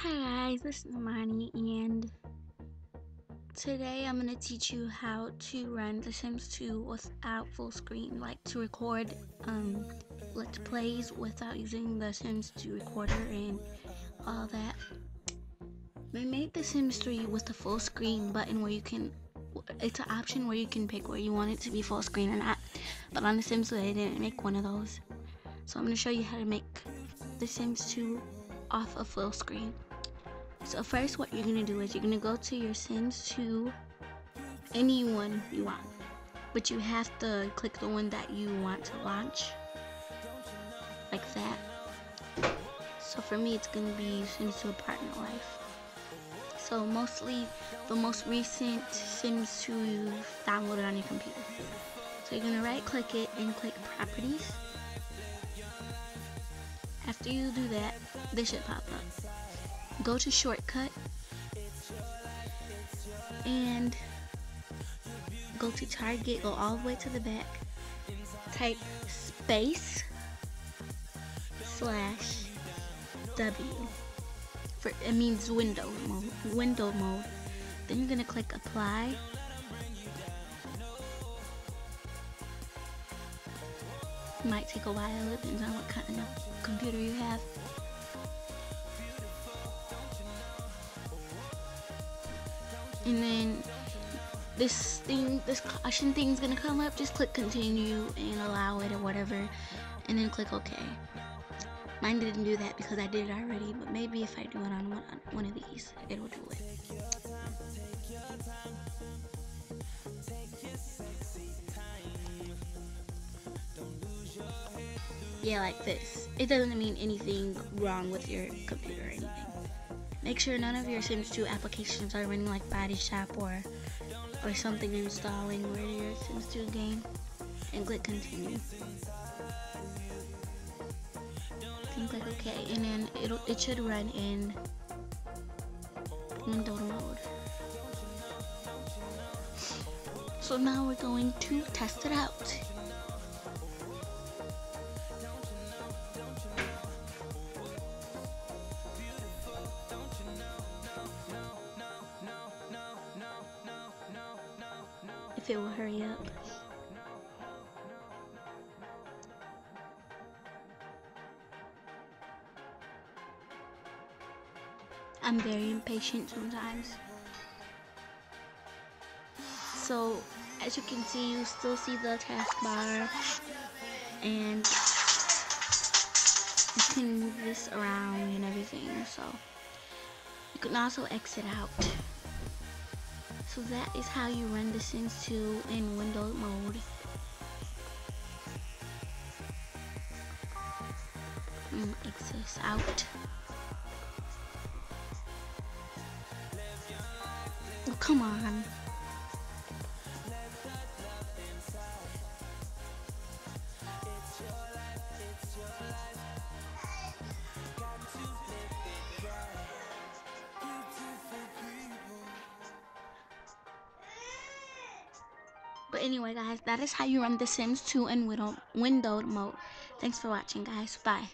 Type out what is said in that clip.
Hi guys, this is Imani and today I'm going to teach you how to run The Sims 2 without full screen, like to record um, let's plays without using The Sims 2 recorder and all that. They made The Sims 3 with the full screen button where you can, it's an option where you can pick where you want it to be full screen or not, but on The Sims 2 they didn't make one of those. So I'm going to show you how to make The Sims 2 off of full screen. So first what you're gonna do is you're gonna go to your Sims 2 anyone you want. But you have to click the one that you want to launch. Like that. So for me it's gonna be Sims 2 Apartment Life. So mostly the most recent Sims 2 you've downloaded on your computer. So you're gonna right click it and click properties. After you do that, this should pop up go to shortcut and go to target, go all the way to the back, type space slash W. For it means window mode. Window mode. Then you're gonna click apply. Might take a while, it depends on what kind of computer you have. And then this thing this caution thing is gonna come up just click continue and allow it or whatever and then click ok mine didn't do that because I did it already but maybe if I do it on one, on one of these it'll do it. Yeah like this. It doesn't mean anything wrong with your computer or anything Make sure none of your Sims 2 applications are running like Body Shop or or something installing where your Sims 2 game and click continue. And click OK and then it'll it should run in window mode. So now we're going to test it out. If it will hurry up. I'm very impatient sometimes. So, as you can see, you still see the taskbar and you can move this around and everything. So, you can also exit out. So that is how you run The Sims 2 in Windows mode. Mm, exit out. Oh, come on. But anyway, guys, that is how you run The Sims 2 in window, windowed mode. Thanks for watching, guys. Bye.